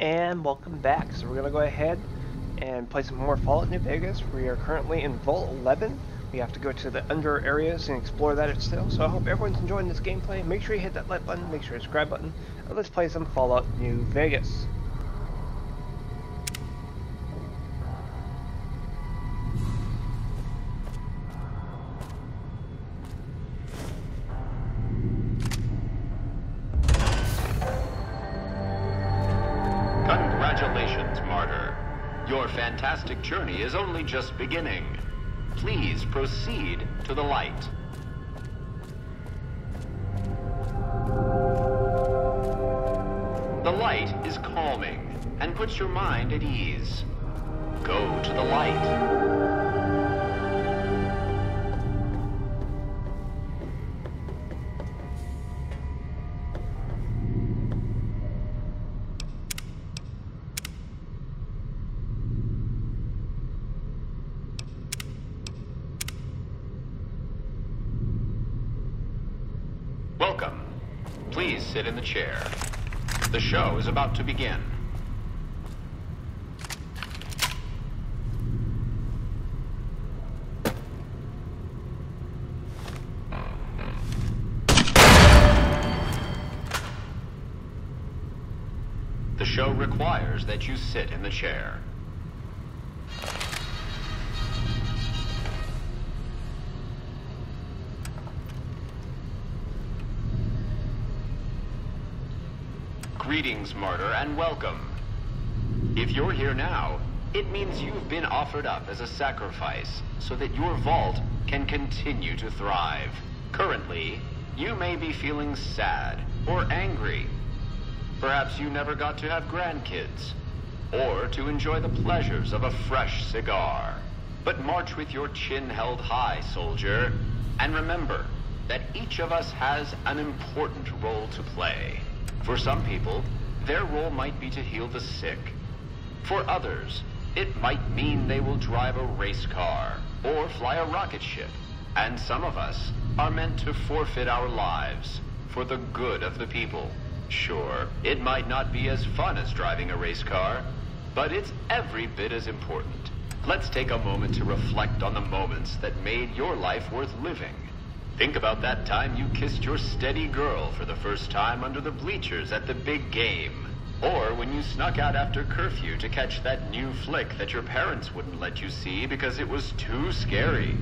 and welcome back. So we're going to go ahead and play some more Fallout New Vegas. We are currently in Vault 11. We have to go to the under areas and explore that it still. So I hope everyone's enjoying this gameplay. Make sure you hit that like button, make sure you subscribe button, and let's play some Fallout New Vegas. Just beginning. Please proceed to the light. The light is calming and puts your mind at ease. Go to the light. Sit in the chair. The show is about to begin. The show requires that you sit in the chair. Greetings, Martyr, and welcome. If you're here now, it means you've been offered up as a sacrifice so that your vault can continue to thrive. Currently, you may be feeling sad or angry. Perhaps you never got to have grandkids, or to enjoy the pleasures of a fresh cigar. But march with your chin held high, soldier, and remember that each of us has an important role to play. For some people, their role might be to heal the sick. For others, it might mean they will drive a race car or fly a rocket ship. And some of us are meant to forfeit our lives for the good of the people. Sure, it might not be as fun as driving a race car, but it's every bit as important. Let's take a moment to reflect on the moments that made your life worth living. Think about that time you kissed your steady girl for the first time under the bleachers at the big game. Or when you snuck out after curfew to catch that new flick that your parents wouldn't let you see because it was too scary.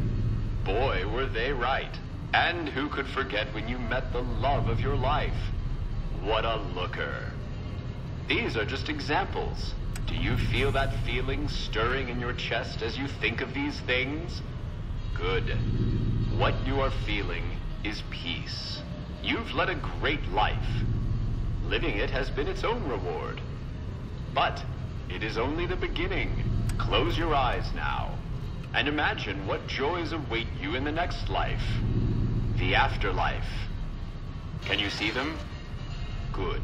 Boy, were they right. And who could forget when you met the love of your life? What a looker. These are just examples. Do you feel that feeling stirring in your chest as you think of these things? Good. What you are feeling is peace. You've led a great life. Living it has been its own reward. But it is only the beginning. Close your eyes now and imagine what joys await you in the next life. The afterlife. Can you see them? Good.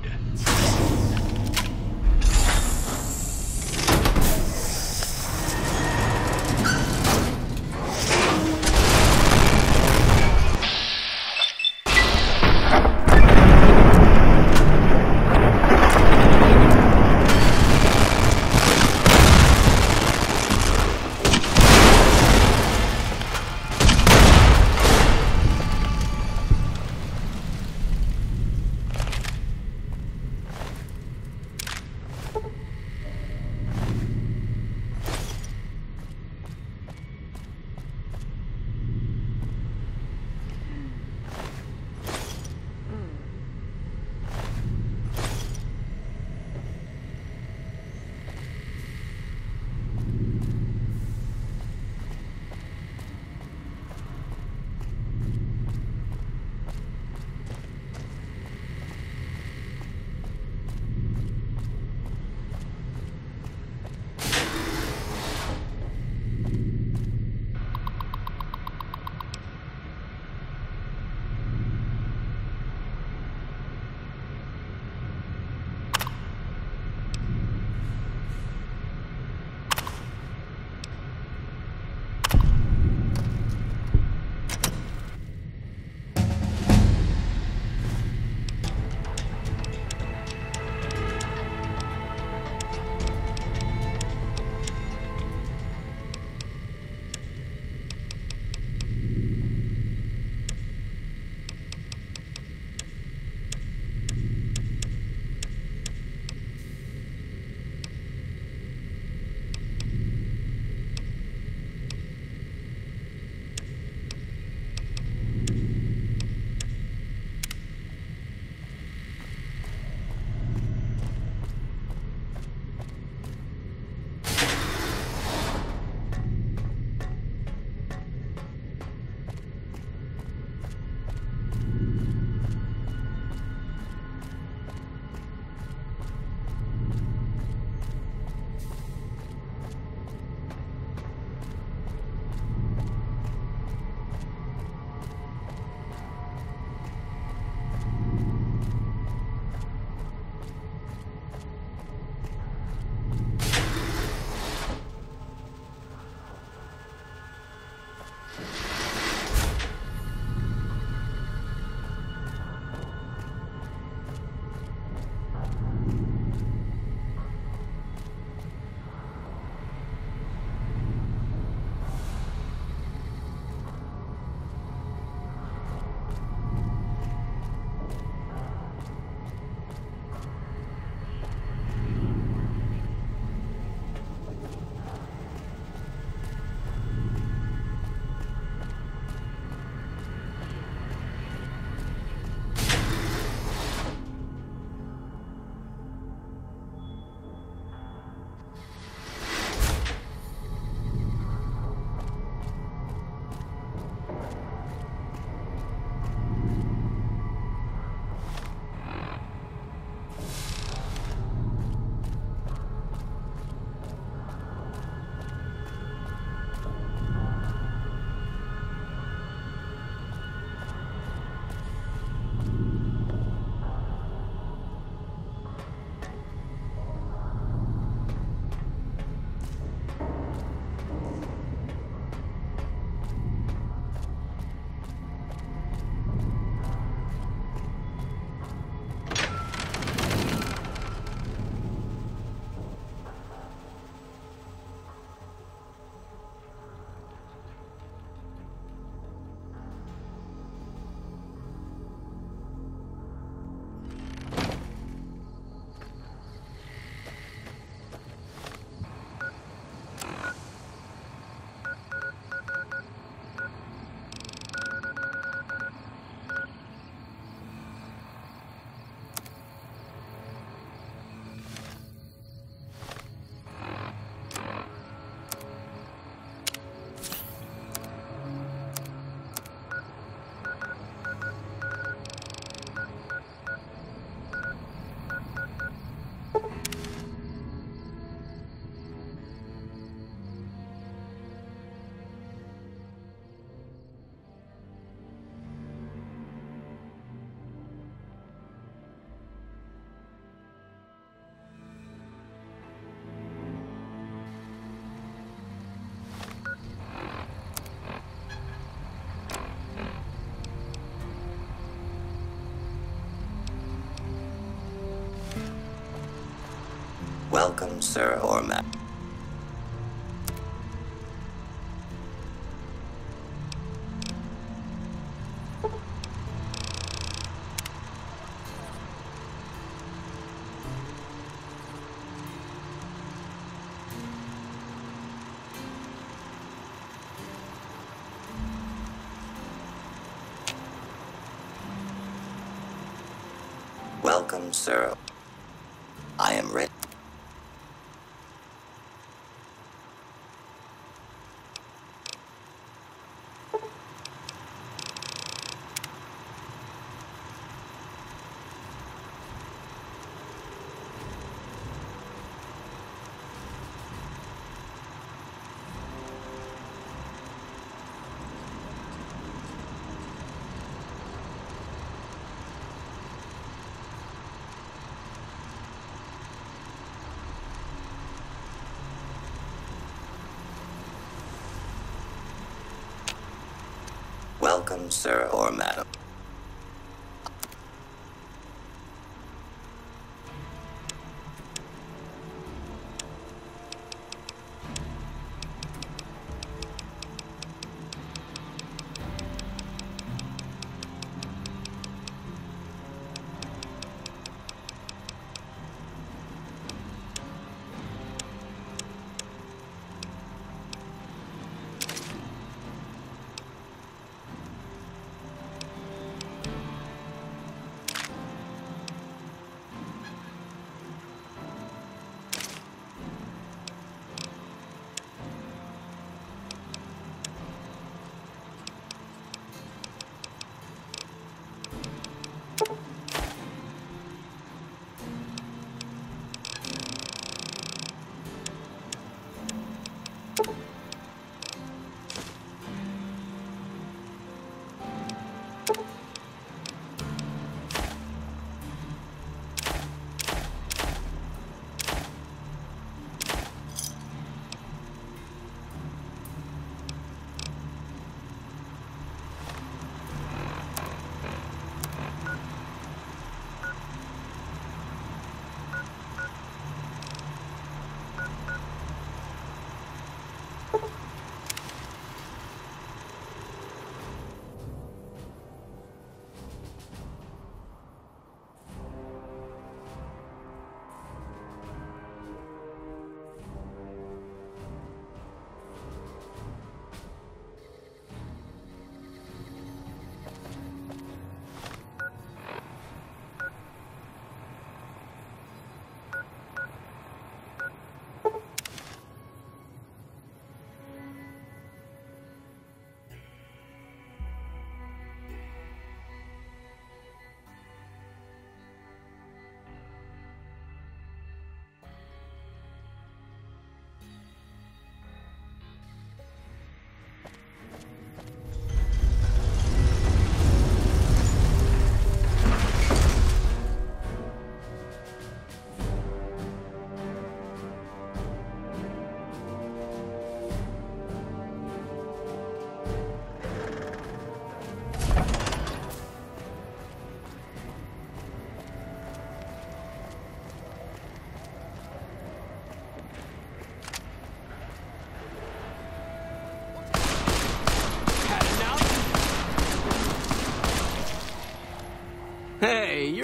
Welcome, sir or ma'am. Welcome, sir. Welcome, sir or madam.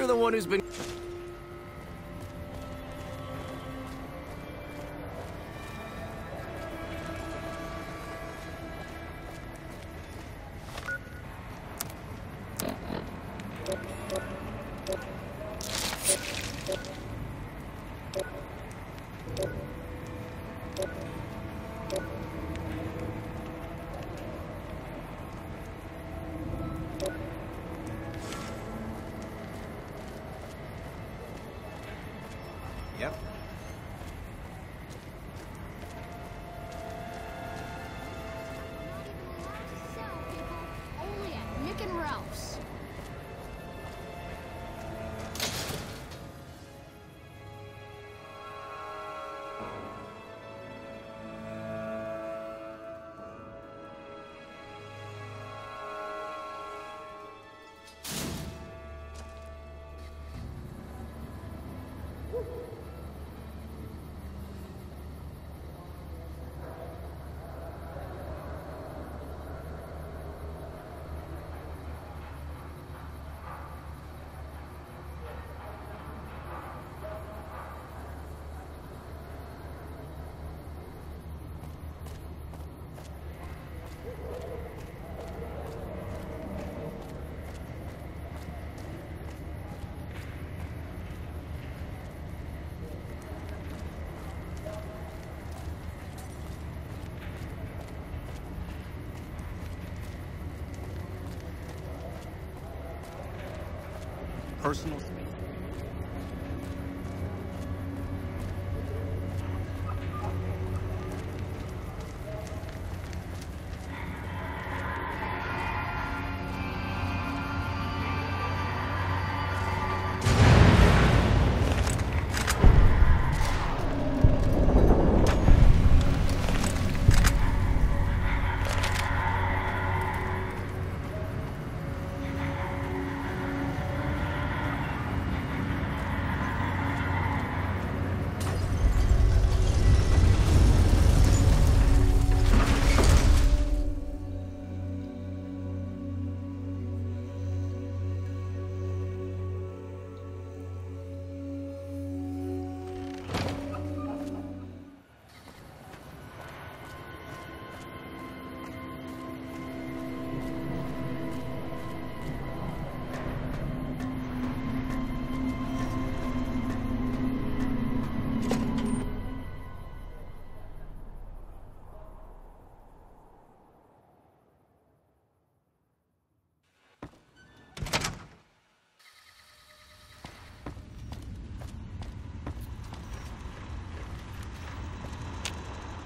You're the one who's been... personal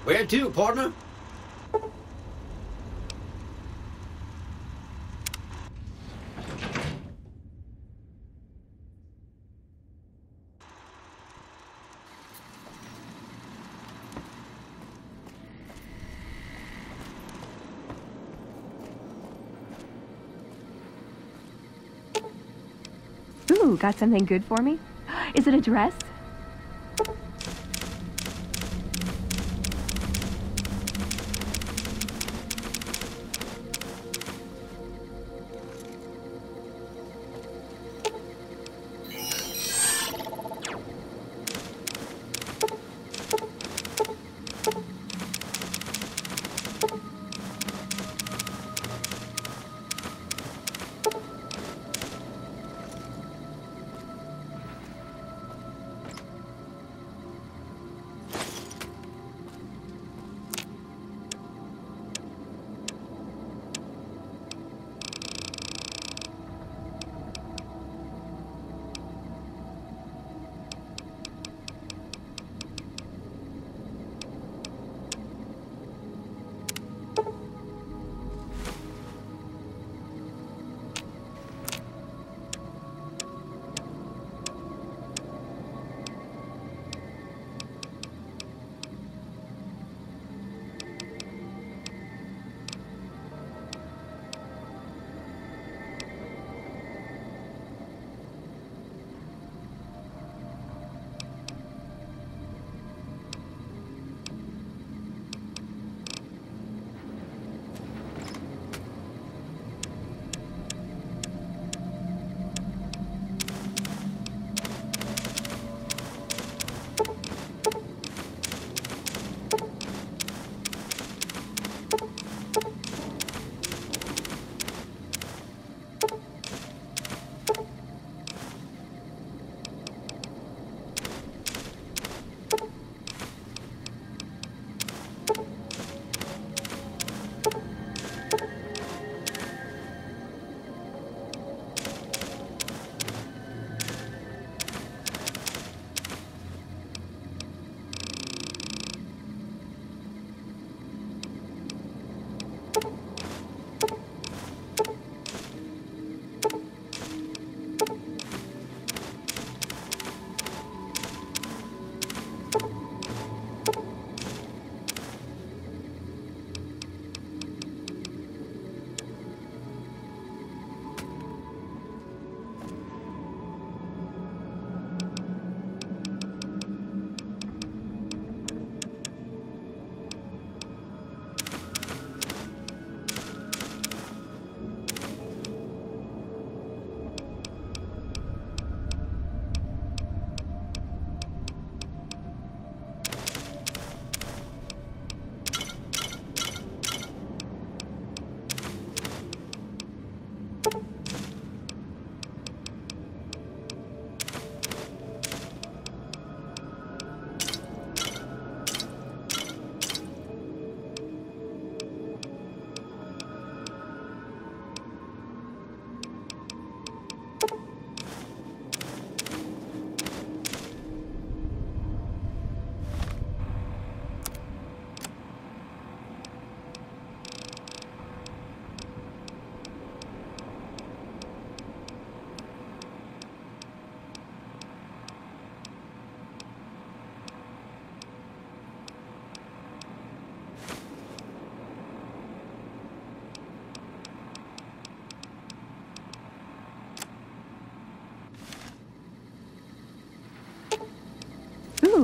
Where to, partner? Ooh, got something good for me? Is it a dress?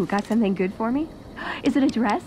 Got something good for me? Is it a dress?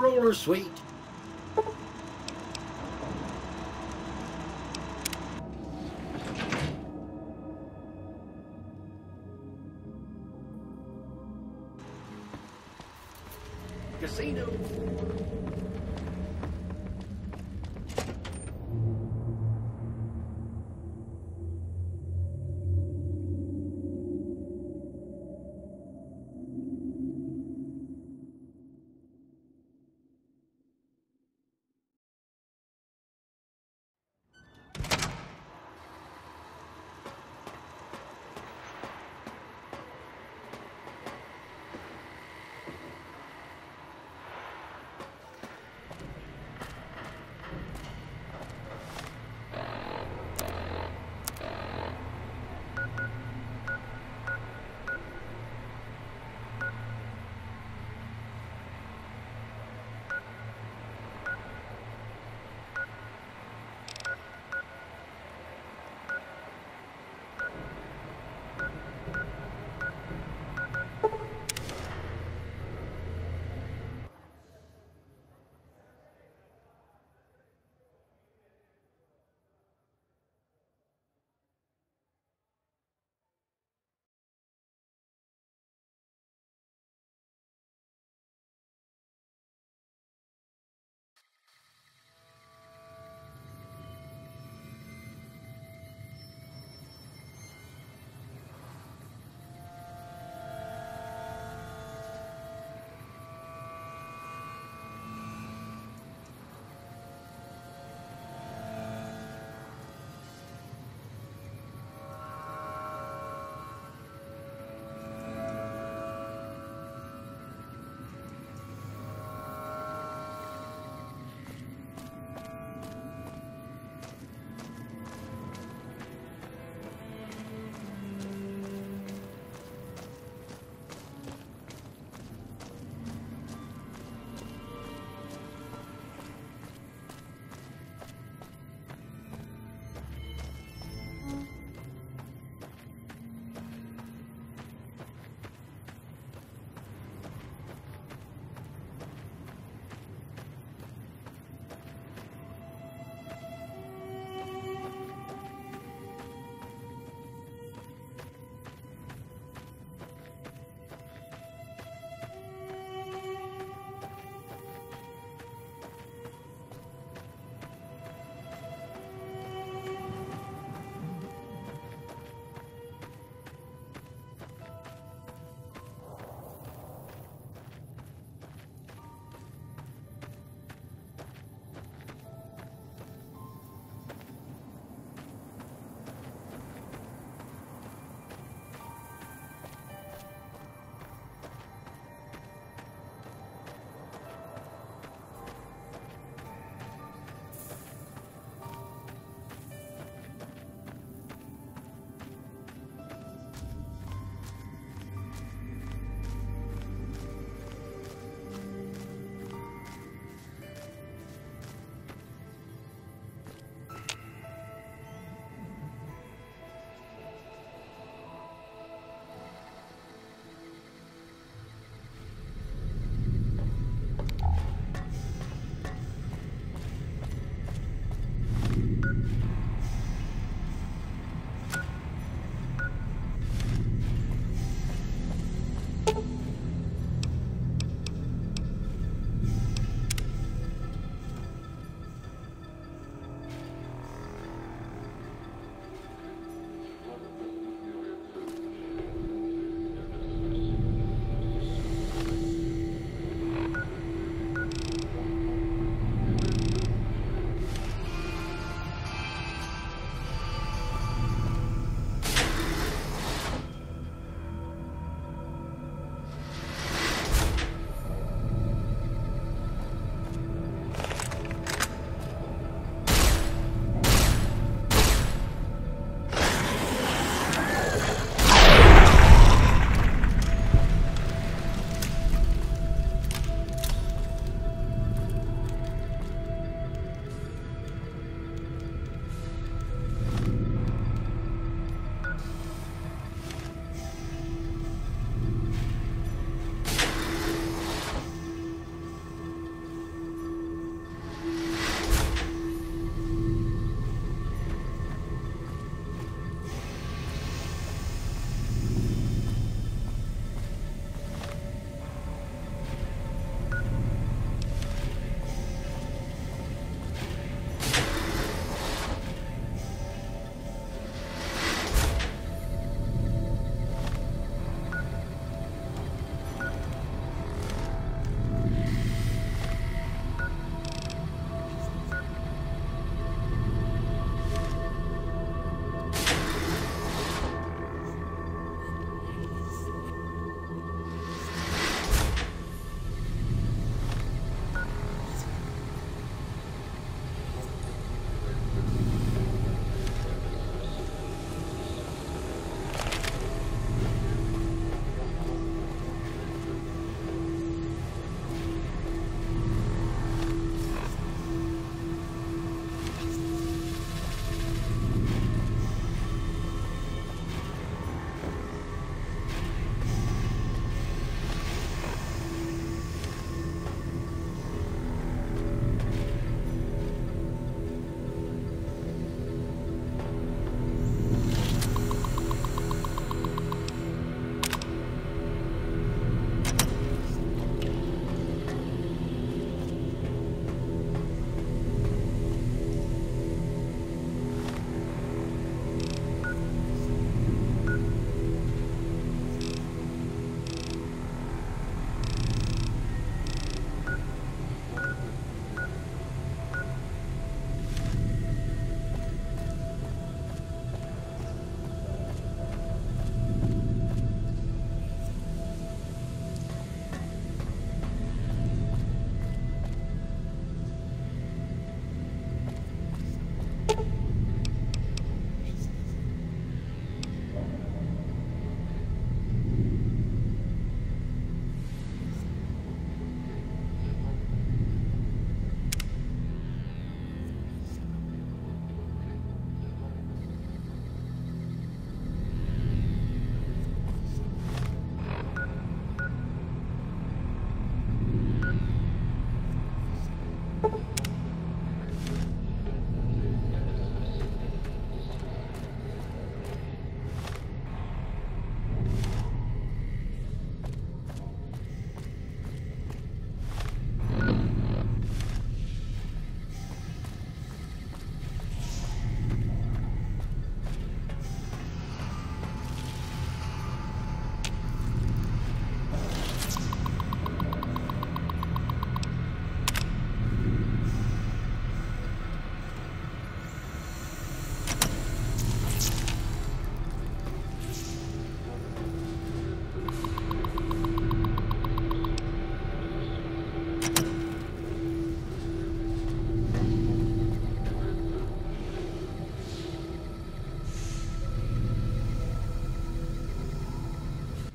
Roller sweet.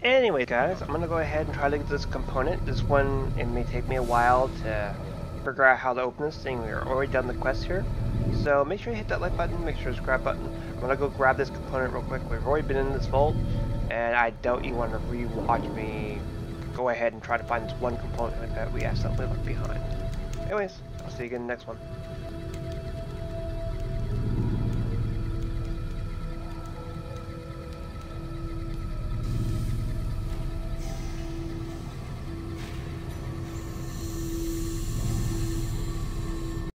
Anyway, guys, I'm gonna go ahead and try to get this component. This one, it may take me a while to figure out how to open this thing. We're already done the quest here. So make sure you hit that like button, make sure to subscribe button. I'm gonna go grab this component real quick. We've already been in this vault, and I doubt you want to re-watch me go ahead and try to find this one component that we accidentally left behind. Anyways, I'll see you again in the next one.